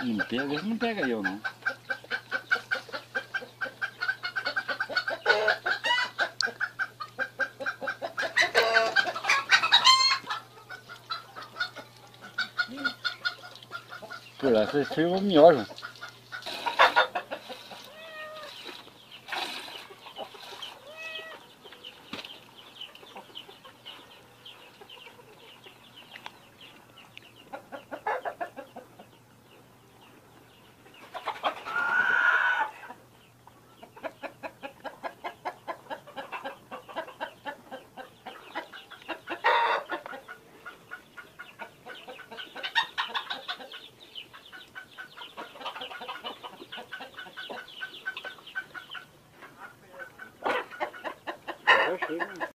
Não pega, não pega eu não. Por lá você fez o miojo. 我是